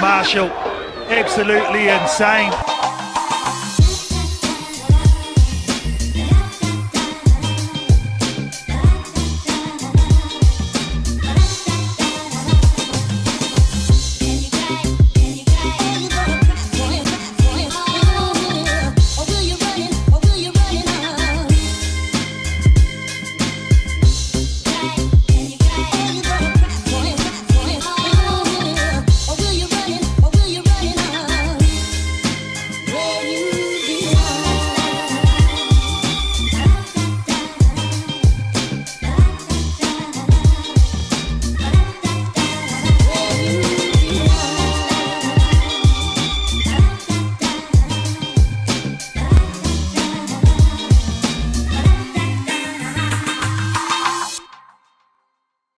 Marshall, absolutely insane.